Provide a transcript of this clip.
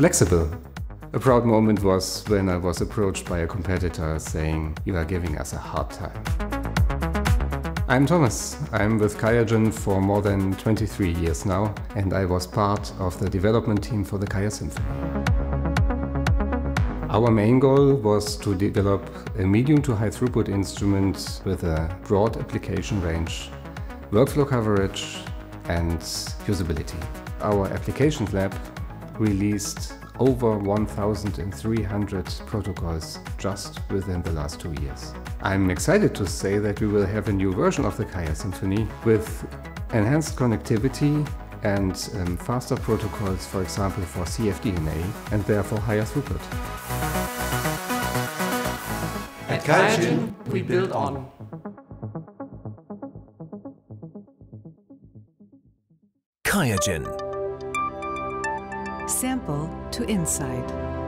flexible. A proud moment was when I was approached by a competitor saying, You are giving us a hard time. I'm Thomas. I'm with QIAGEN for more than 23 years now, and I was part of the development team for the QIAsymphony. Our main goal was to develop a medium to high throughput instrument with a broad application range, workflow coverage, and usability. Our applications lab released over 1,300 protocols just within the last two years. I'm excited to say that we will have a new version of the QIAsymphony with enhanced connectivity and um, faster protocols, for example, for cfDNA, and therefore higher throughput. At QIAGEN, we build on. QIAGEN. Sample to insight.